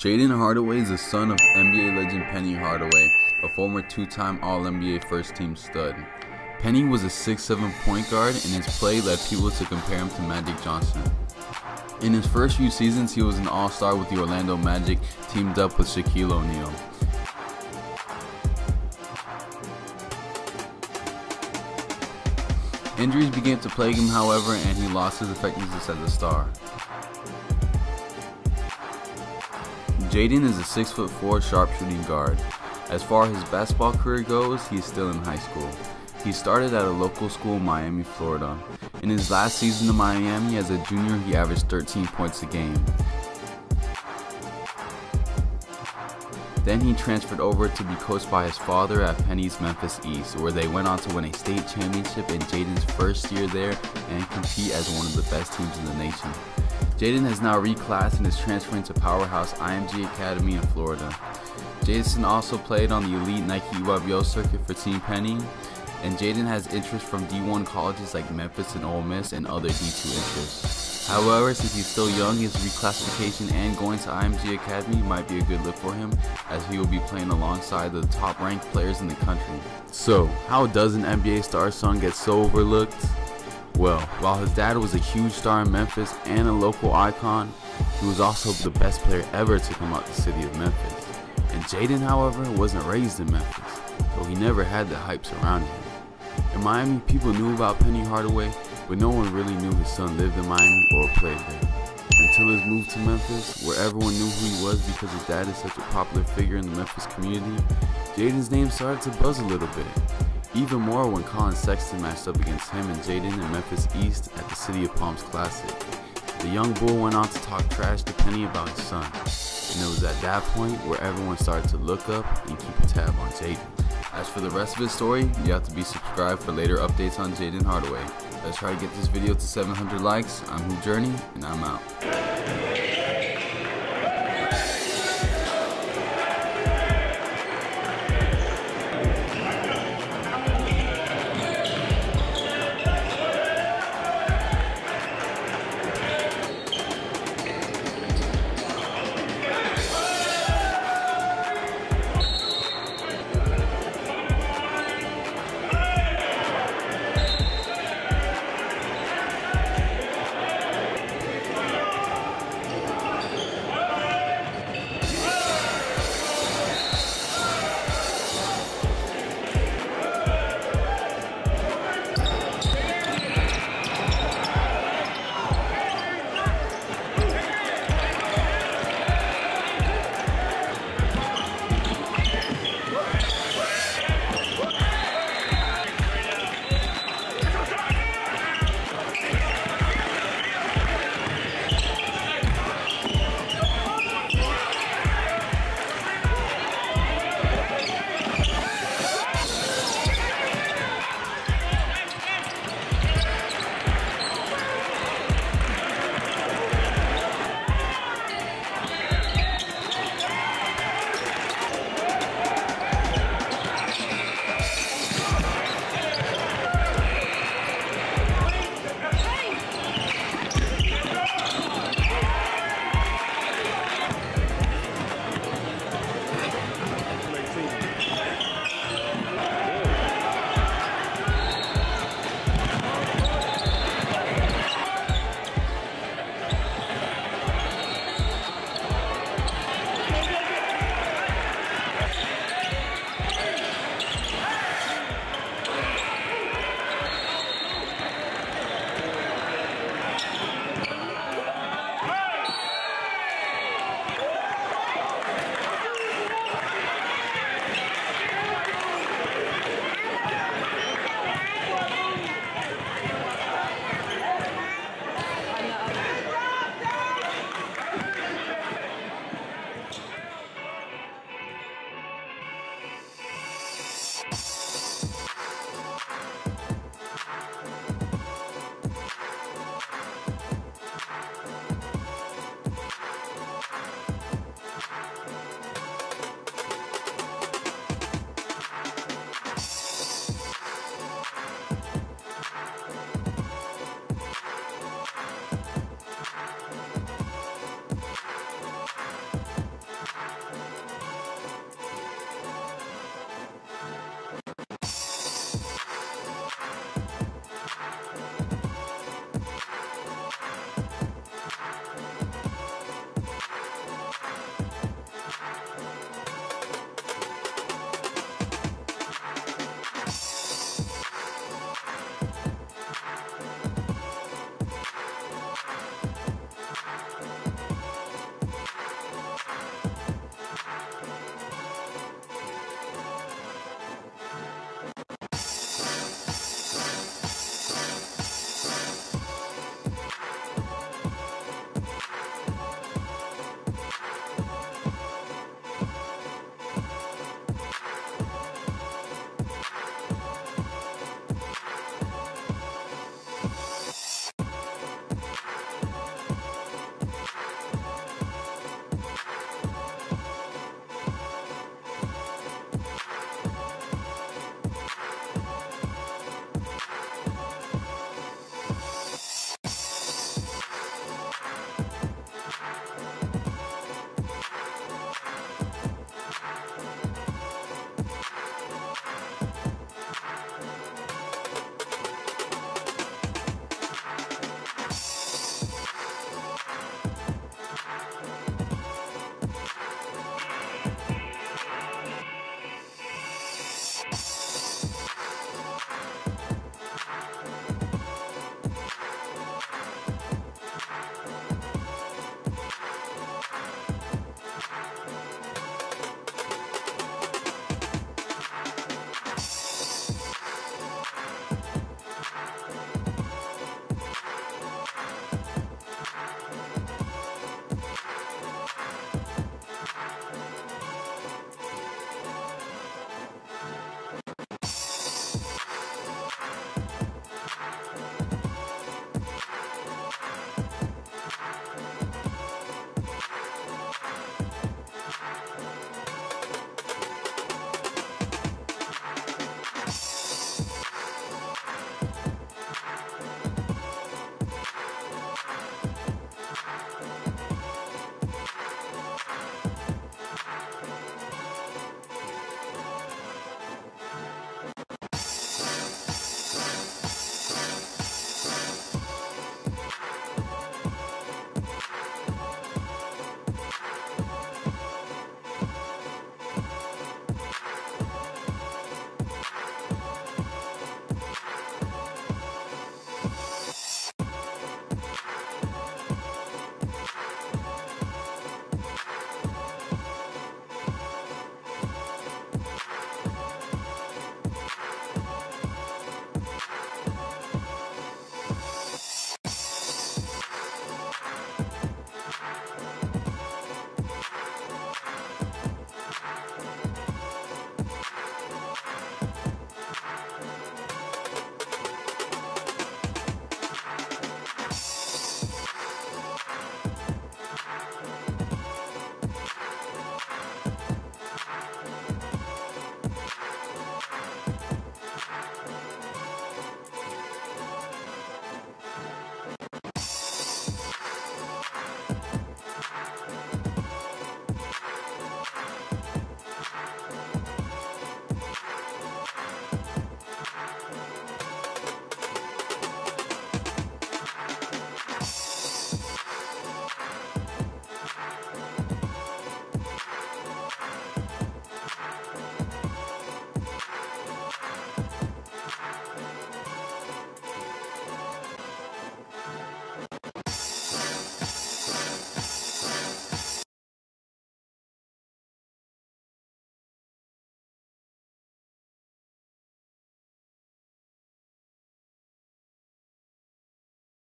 Jayden Hardaway is the son of NBA legend Penny Hardaway, a former two-time All-NBA first-team stud. Penny was a 6'7 point guard and his play led people to compare him to Magic Johnson. In his first few seasons, he was an all-star with the Orlando Magic, teamed up with Shaquille O'Neal. Injuries began to plague him, however, and he lost his effectiveness as a star. Jayden is a 6'4 sharpshooting guard. As far as his basketball career goes, he is still in high school. He started at a local school in Miami, Florida. In his last season in Miami as a junior, he averaged 13 points a game. Then he transferred over to be coached by his father at Penny's Memphis East, where they went on to win a state championship in Jayden's first year there and compete as one of the best teams in the nation. Jayden has now reclassed and is transferring to powerhouse IMG Academy in Florida. Jason also played on the elite Nike EYBL circuit for Team Penny, and Jayden has interest from D1 colleges like Memphis and Ole Miss and other D2 interests. However, since he's still young, his reclassification and going to IMG Academy might be a good look for him as he will be playing alongside the top ranked players in the country. So, how does an NBA star son get so overlooked? Well, while his dad was a huge star in Memphis and a local icon, he was also the best player ever to come out the city of Memphis. And Jayden, however, wasn't raised in Memphis, so he never had the hype surrounding him. In Miami, people knew about Penny Hardaway but no one really knew his son lived in Miami or played there. Until his move to Memphis, where everyone knew who he was because his dad is such a popular figure in the Memphis community, Jayden's name started to buzz a little bit. Even more when Collin Sexton matched up against him and Jayden in Memphis East at the City of Palms Classic. The young bull went on to talk trash to Penny about his son, and it was at that point where everyone started to look up and keep a tab on Jayden. As for the rest of his story, you have to be subscribed for later updates on Jayden Hardaway. Let's try to get this video to 700 likes. I'm Hoop Journey, and I'm out.